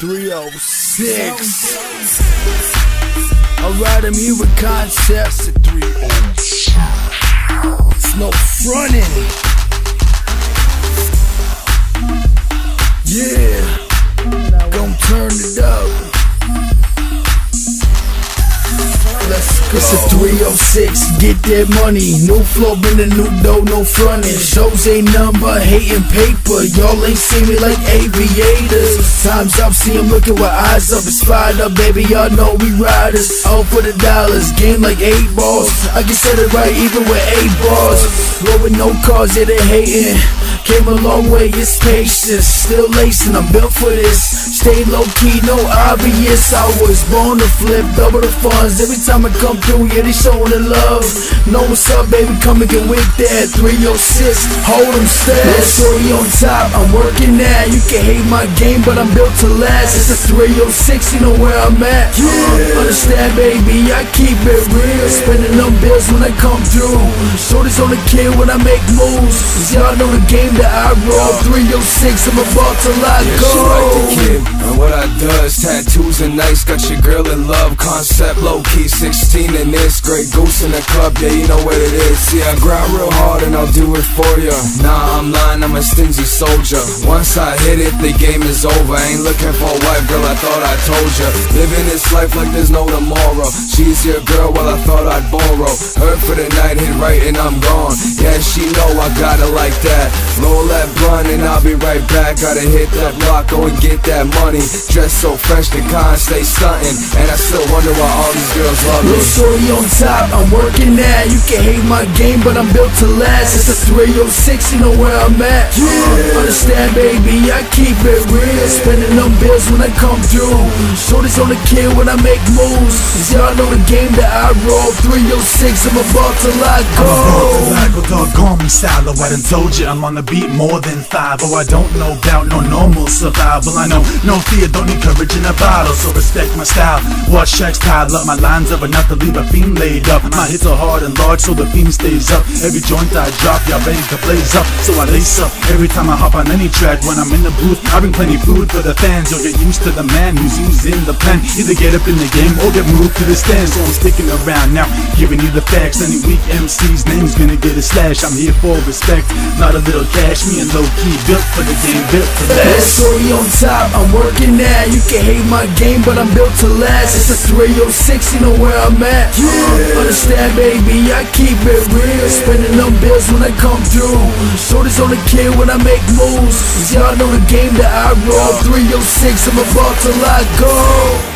306. Alright, I'm here with concepts at 306. It's no fronting. Yeah, gon' turn it up. It's a 306, get that money. New flow, been a new dough, no frontin'. Shows ain't number, hating paper. Y'all ain't see me like aviators. Times up, see them looking with eyes up. It's fired up, baby. Y'all know we riders. All for the dollars, game like eight balls. I can set it right even with eight balls. Blowing no cars, yeah, they hating. Came a long way, it's patience. Still lacing, I'm built for this. Stay low key, no obvious. I was born to flip, double the funds. Every time I come through, yeah, they showing the love. Know what's up, baby, come and get with that. 306, hold them steps. Shorty on top, I'm working now. You can hate my game, but I'm built to last. It's a 306, you know where I'm at. Yeah. Understand, baby, I keep it real. Spending them bills when I come through. Shorty's on the kill when I make moves. Cause y'all know the game that I roll. 306, I'm about to lock Yeah, go. she like the kid, and what I does Tattoos and nice, got your girl in love Koncept Lo'Ke, 16 and this Grey Goose in the club, yeah you know what it is. See I grind real hard and I'll do it for ya. Nah I'm lying, I'm a stingy soldier. Once I hit it, the game is over. Ain't looking for a wife, girl I thought I told ya. Living this life like there's no tomorrow. She's your girl, well I thought I'd borrow. Her for the night, hit right and I'm gone. Yeah she know I got it like that Roll that blunt and I'll be right back Gotta hit that block, go and get that money Dressed so fresh, the con stay stunting And I still wonder why all these girls love me Little shorty on top, I'm working now. You can hate my game, but I'm built to last. It's a 306, you know where I'm at. Yeah. Understand, baby, I keep it real. Spending them bills when I come through. Shorty's on the kill when I make moves. Cause y'all know the game that I roll. 306, I'm about to lock go. Style, oh I done told you I'm on the beat more than five. Oh I don't know about no normal survival. I know no fear, don't need courage in a bottle. So respect my style, watch tracks pile up. My lines are enough to leave a fiend laid up. My hits are hard and large so the beam stays up. Every joint I drop, y'all ready to blaze up. So I lace up every time I hop on any track. When I'm in the booth, I bring plenty food for the fans. You'll get used to the man who's using the pen Either get up in the game or get moved to the stand So I'm sticking around now, giving you the facts. Any weak MC's name's gonna get a slash. I'm here for respect, not a little cash Me and low key, built for the game, built for last shorty on top, I'm working now. You can hate my game, but I'm built to last. It's a 306, you know where I'm at. Yeah. Understand, baby, I keep it real. Spending them bills when I come through. Shorty's on the kill when I make moves. Cause y'all know the game that I roll. 306, I'm about to let go.